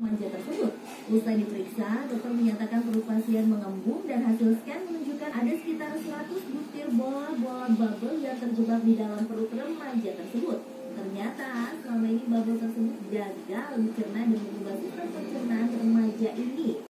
remaja tersebut. Usai diperiksa, dokter menyatakan perut pasien mengembung dan hasil scan menunjukkan ada sekitar 100 butir bola-bola bubble yang terjebak di dalam perut remaja tersebut. Ternyata selama ini bubble tersebut gagal dicerna dan mengubah sistem.